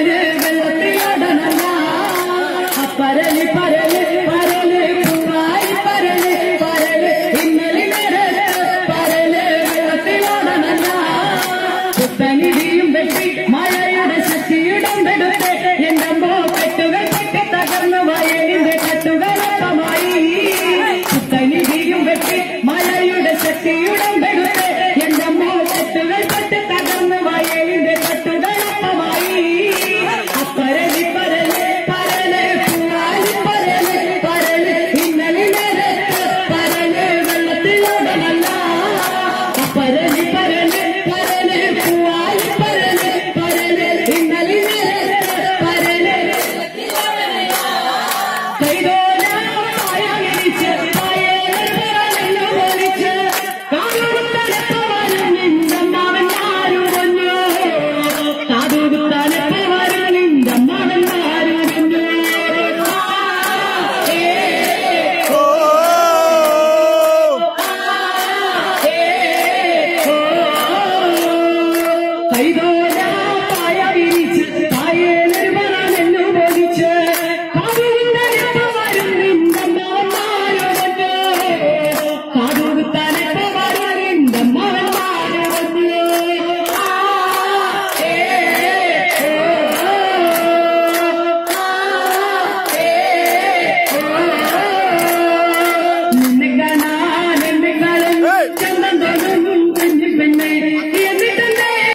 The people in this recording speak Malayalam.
പരൽ വെള്ളത്തിലോടനല്ല പരൽ പരൽ പരൽ പൂവായി പരൽ പരൽ ഇന്നലെ നേരത്ത് പരൽ വെള്ളത്തിലോടനല്ല പുത്തനിടിയും വെട്ടി മഴയുടെ ശക്തിയുടമ്പെടുത്ത് എന്റെ കെട്ടുകൾ കെട്ടി തകർന്നു വയലിന്റെ കെട്ടുകളപ്പമായി പുത്തനിടിയും വെട്ടി ಐದು